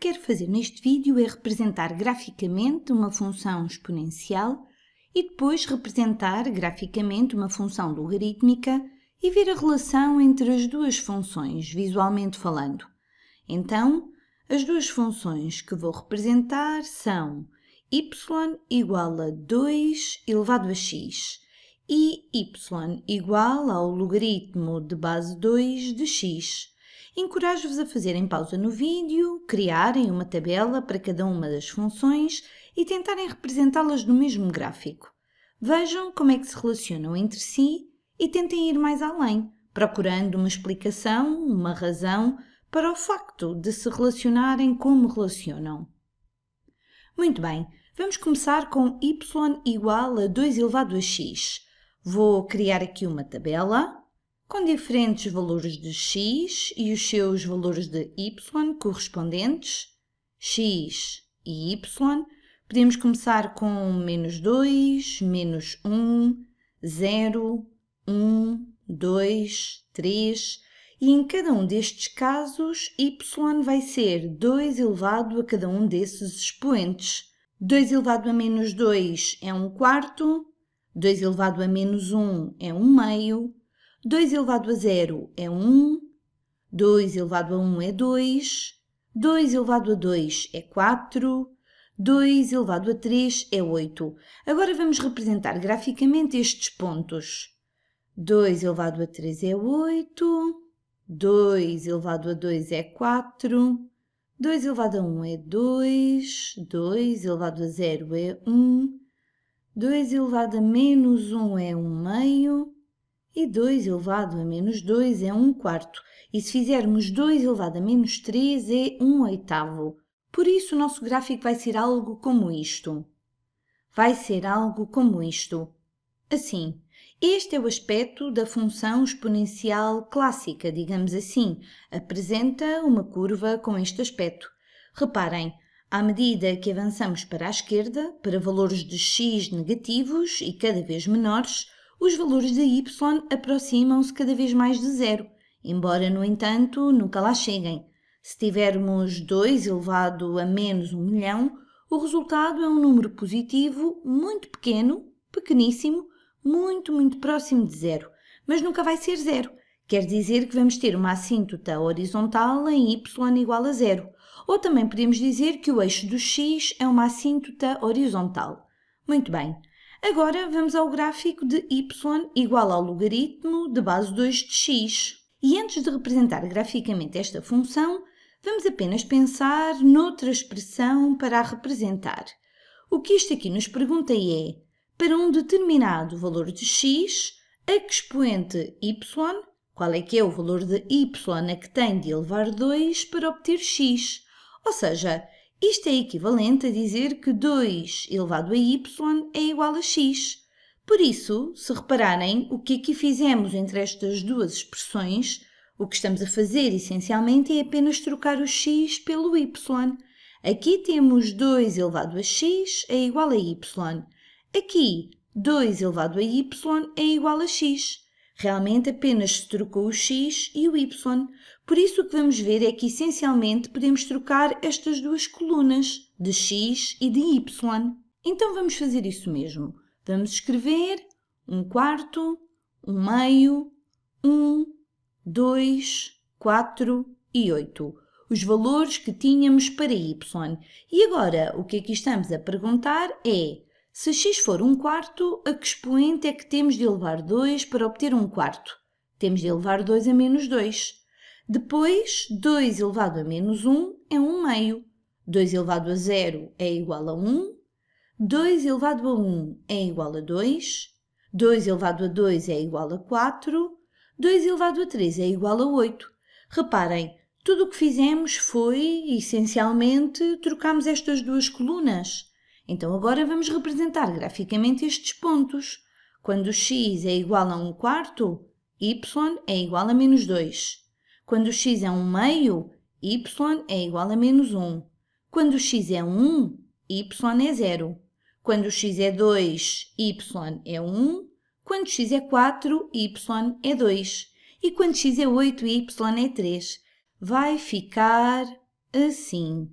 quero fazer neste vídeo é representar graficamente uma função exponencial e depois representar graficamente uma função logarítmica e ver a relação entre as duas funções, visualmente falando. Então, as duas funções que vou representar são y igual a 2 elevado a x e y igual ao logaritmo de base 2 de x. Encorajo-vos a fazerem pausa no vídeo, criarem uma tabela para cada uma das funções e tentarem representá-las no mesmo gráfico. Vejam como é que se relacionam entre si e tentem ir mais além, procurando uma explicação, uma razão para o facto de se relacionarem como relacionam. Muito bem, vamos começar com y igual a 2 elevado a x. Vou criar aqui uma tabela com diferentes valores de x e os seus valores de y correspondentes, x e y. Podemos começar com menos 2, menos 1, 0, 1, 2, 3 e em cada um destes casos y vai ser 2 elevado a cada um desses expoentes. 2 elevado a menos 2 é 1 quarto, 2 elevado a menos 1 é 1 meio, 2 elevado a 0 é 1, 2 elevado a 1 é 2, 2 elevado a 2 é 4, 2 elevado a 3 é 8. Agora vamos representar graficamente estes pontos. 2 elevado a 3 é 8, 2 elevado a 2 é 4, 2 elevado a 1 é 2, 2 elevado a 0 é 1, 2 elevado a menos 1 é 1 meio e 2 elevado a menos 2 é 1 quarto. E se fizermos 2 elevado a menos 3 é 1 oitavo. Por isso o nosso gráfico vai ser algo como isto. Vai ser algo como isto. Assim, este é o aspecto da função exponencial clássica, digamos assim. Apresenta uma curva com este aspecto. Reparem, à medida que avançamos para a esquerda, para valores de x negativos e cada vez menores, os valores de y aproximam-se cada vez mais de zero, embora, no entanto, nunca lá cheguem. Se tivermos 2 elevado a menos 1 milhão, o resultado é um número positivo muito pequeno, pequeníssimo, muito, muito próximo de zero, mas nunca vai ser zero. Quer dizer que vamos ter uma assíntota horizontal em y igual a zero, ou também podemos dizer que o eixo do x é uma assíntota horizontal. Muito bem. Agora vamos ao gráfico de y igual ao logaritmo de base 2 de x. E antes de representar graficamente esta função, vamos apenas pensar noutra expressão para a representar. O que isto aqui nos pergunta é, para um determinado valor de x, a que expoente y, qual é que é o valor de y a que tem de elevar 2 para obter x? Ou seja, isto é equivalente a dizer que 2 elevado a y é igual a x. Por isso, se repararem, o que aqui fizemos entre estas duas expressões, o que estamos a fazer essencialmente é apenas trocar o x pelo y. Aqui temos 2 elevado a x é igual a y. Aqui, 2 elevado a y é igual a x. Realmente apenas se trocou o x e o y. Por isso o que vamos ver é que essencialmente podemos trocar estas duas colunas, de x e de y. Então vamos fazer isso mesmo. Vamos escrever 1 quarto, 1 meio, 1, 2, 4 e 8. Os valores que tínhamos para y. E agora o que aqui estamos a perguntar é se x for 1 quarto, a que expoente é que temos de elevar 2 para obter 1 quarto? Temos de elevar 2 a menos 2. Depois, 2 elevado a menos 1 é 1 meio. 2 elevado a 0 é igual a 1. 2 elevado a 1 é igual a 2. 2 elevado a 2 é igual a 4. 2 elevado a 3 é igual a 8. Reparem, tudo o que fizemos foi, essencialmente, trocarmos estas duas colunas. Então agora vamos representar graficamente estes pontos. Quando x é igual a 1 quarto, y é igual a menos 2. Quando x é 1 meio, y é igual a menos 1. Quando x é 1, y é 0. Quando x é 2, y é 1. Quando x é 4, y é 2. E quando x é 8, y é 3. Vai ficar assim.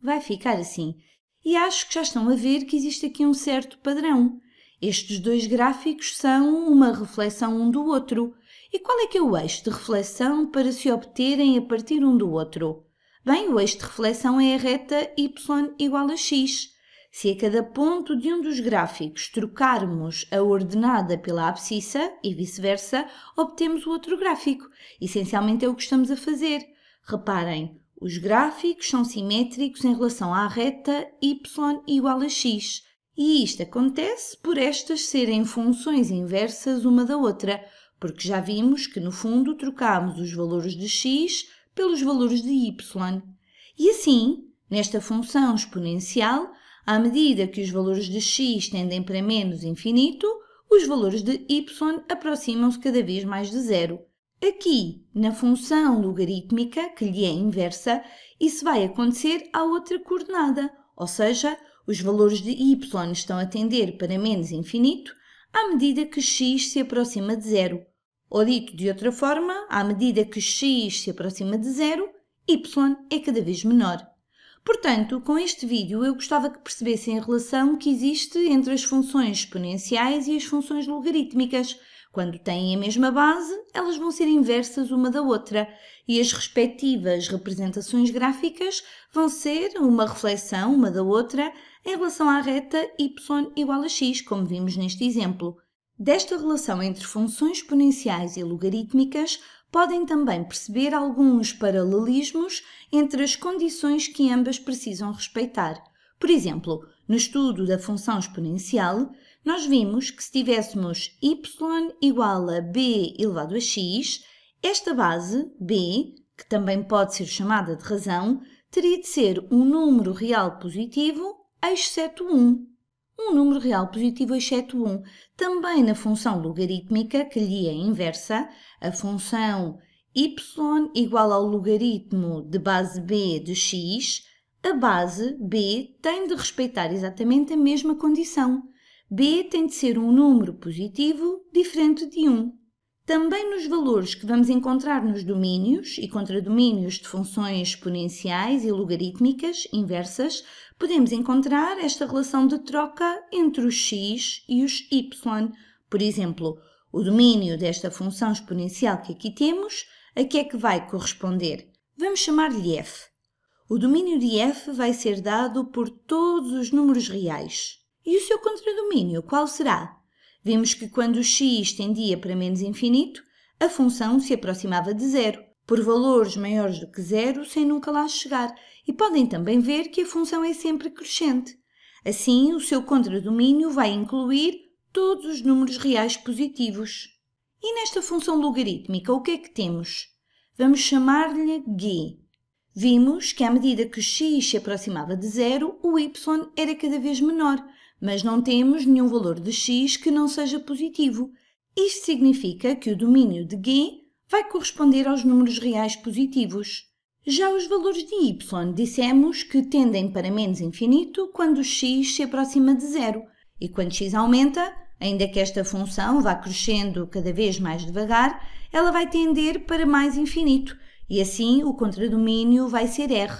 vai ficar assim. E acho que já estão a ver que existe aqui um certo padrão. Estes dois gráficos são uma reflexão um do outro. E qual é que é o eixo de reflexão para se obterem a partir um do outro? Bem, o eixo de reflexão é a reta y igual a x. Se a cada ponto de um dos gráficos trocarmos a ordenada pela abscissa e vice-versa, obtemos o outro gráfico. Essencialmente é o que estamos a fazer. Reparem, os gráficos são simétricos em relação à reta y igual a x. E isto acontece por estas serem funções inversas uma da outra, porque já vimos que no fundo trocamos os valores de x pelos valores de y. E assim, nesta função exponencial, à medida que os valores de x tendem para menos infinito, os valores de y aproximam-se cada vez mais de zero. Aqui, na função logarítmica, que lhe é inversa, isso vai acontecer à outra coordenada, ou seja, os valores de y estão a tender para menos infinito à medida que x se aproxima de zero. Ou dito de outra forma, à medida que x se aproxima de zero, y é cada vez menor. Portanto, com este vídeo eu gostava que percebessem a relação que existe entre as funções exponenciais e as funções logarítmicas. Quando têm a mesma base, elas vão ser inversas uma da outra e as respectivas representações gráficas vão ser uma reflexão uma da outra em relação à reta y igual a x, como vimos neste exemplo. Desta relação entre funções exponenciais e logarítmicas, podem também perceber alguns paralelismos entre as condições que ambas precisam respeitar. Por exemplo, no estudo da função exponencial, nós vimos que se tivéssemos y igual a b elevado a x, esta base, b, que também pode ser chamada de razão, teria de ser um número real positivo, exceto 1. Um número real positivo, exceto 1. Também na função logarítmica, que lhe é inversa, a função y igual ao logaritmo de base b de x, a base b tem de respeitar exatamente a mesma condição. B tem de ser um número positivo diferente de 1. Também nos valores que vamos encontrar nos domínios e contradomínios de funções exponenciais e logarítmicas inversas, podemos encontrar esta relação de troca entre os x e os y. Por exemplo, o domínio desta função exponencial que aqui temos, a que é que vai corresponder? Vamos chamar-lhe f. O domínio de f vai ser dado por todos os números reais. E o seu contradomínio, qual será? Vimos que quando x tendia para menos infinito, a função se aproximava de zero, por valores maiores do que zero, sem nunca lá chegar. E podem também ver que a função é sempre crescente. Assim, o seu contradomínio vai incluir todos os números reais positivos. E nesta função logarítmica, o que é que temos? Vamos chamar-lhe g. Vimos que à medida que x se aproximava de zero, o y era cada vez menor, mas não temos nenhum valor de x que não seja positivo. Isto significa que o domínio de g vai corresponder aos números reais positivos. Já os valores de y dissemos que tendem para menos infinito quando x se aproxima de zero, e quando x aumenta, Ainda que esta função vá crescendo cada vez mais devagar, ela vai tender para mais infinito e assim o contradomínio vai ser R.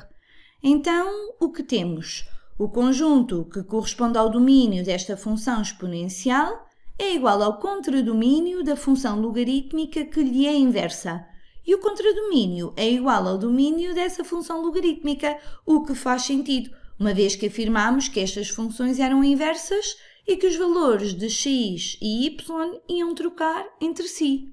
Então, o que temos? O conjunto que corresponde ao domínio desta função exponencial é igual ao contradomínio da função logarítmica que lhe é inversa. E o contradomínio é igual ao domínio dessa função logarítmica, o que faz sentido, uma vez que afirmamos que estas funções eram inversas e que os valores de x e y iam trocar entre si.